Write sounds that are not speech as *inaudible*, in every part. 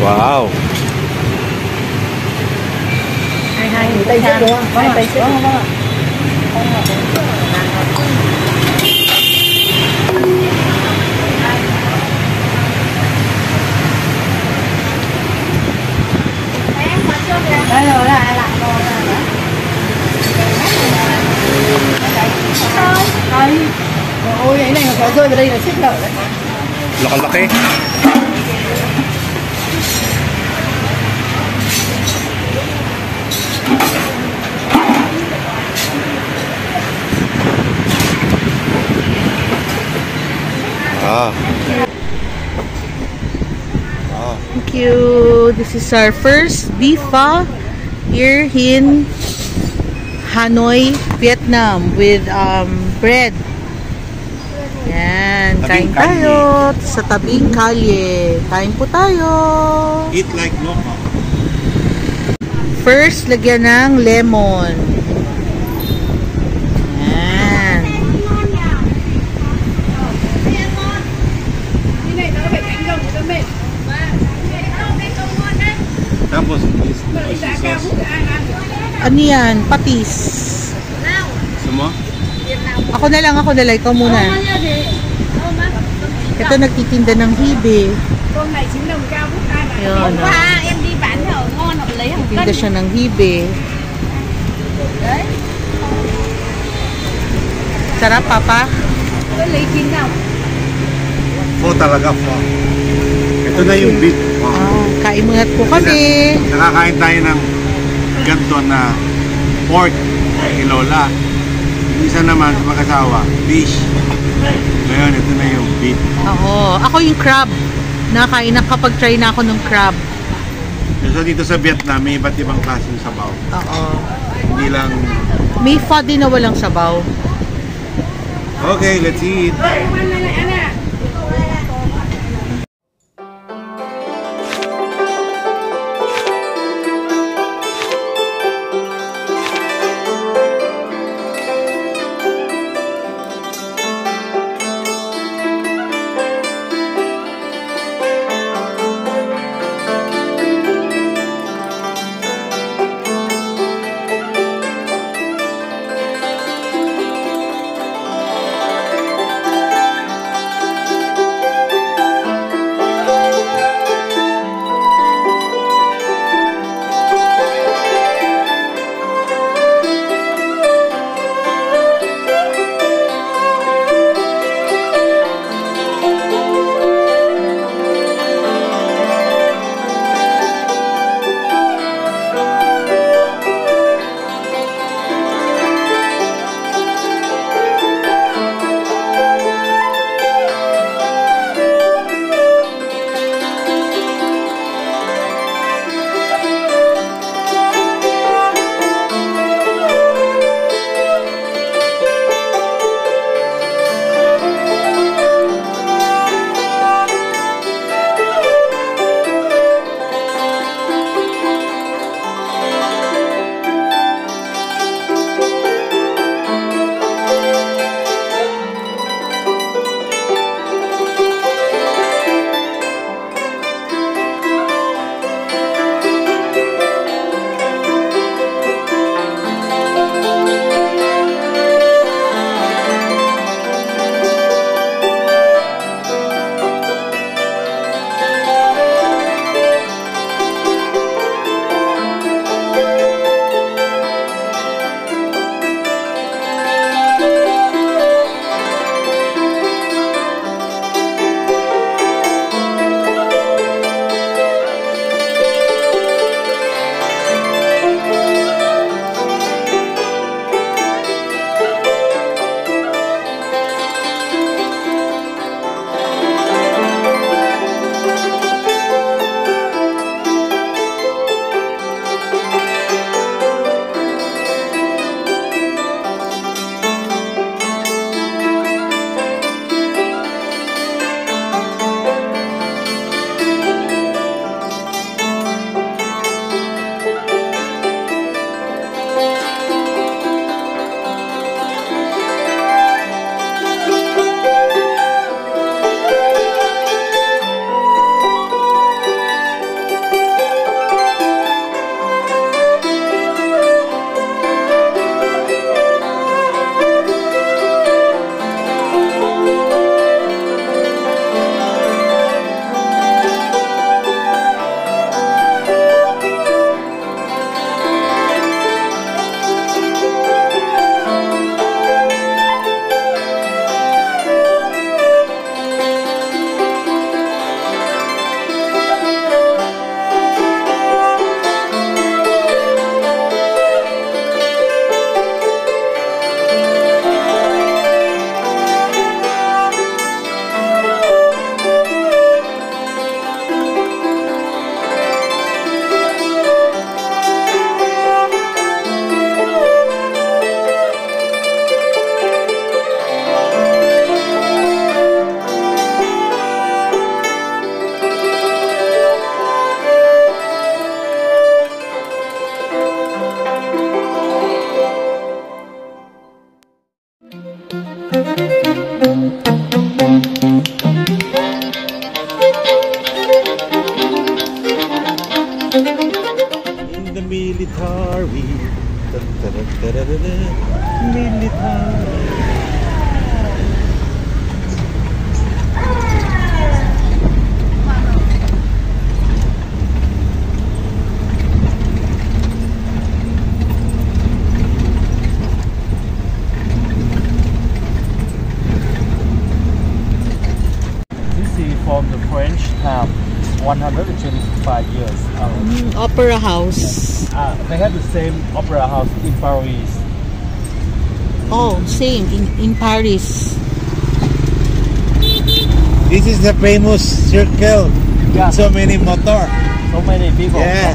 Wow. hai hai tay trước đúng không? Hai tay trước vâng vâng đây rồi lại lại rồi đây ôi cái này mà kéo rơi vào đây là chết nở đấy. Laki-laki. Ah. Ah. Thank you. This is our first pho here in Hanoi, Vietnam with um, bread. Yan, kain tayo sa tabing kalye. Kain po tayo. Eat like local. First, lagyan ng lemon. Ano yan? Patis. Sumo? Ako na lang, ako na lang. Ikaw muna. Ito nagtitinda ng hibe. Yun, no? Nagtitinda siya ng hibe. Sarap, Papa? Po talaga po. Ito na yung beef. Wow. Ah, kain muna po kami. Nakakain tayo ng ganito na pork kay Lola. Isa naman sa mag-asawa, fish. Ngayon, ito na yung beef. Oo. Ako yung crab. Nakain na kapag try na ako ng crab. So dito sa Vietnam, may iba't ibang klaseng sabaw. Oo. Hindi lang, May pho din na walang sabaw. okay, let's eat. the military. Da, da, da, da, da, da, da. Military. From the French um, One hundred twenty five years. Um, mm, opera House. Uh, they have the same Opera House in Paris. Oh, same in, in Paris. This is the famous circle. Yeah. So many motor. So many people. Yeah.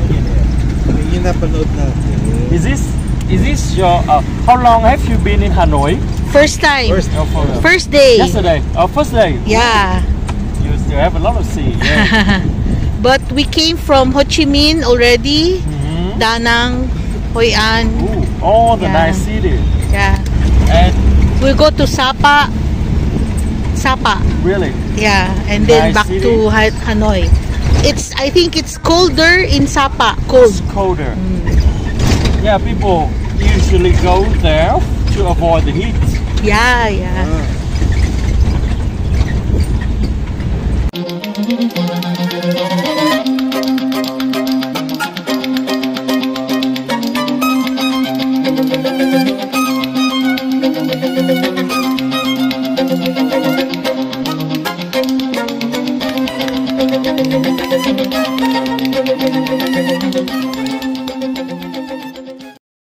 Is this is this your uh, how long have you been in Hanoi? First time. First, oh, first day. Yesterday. Oh, first day. Yeah. You still have a lot of sea. Yeah. *laughs* but we came from Ho Chi Minh already. hmm Da Nang, Hoi An. Ooh, all the Yeah. nice cities. Yeah. And We'll go to Sapa. Sapa. really, Yeah. And then Nice back city. to Ha- Hanoi. It's I think it's colder in Sapa. Cold. it's colder. Yeah, people usually go there to avoid the heat. Yeah, yeah. Ah. なに?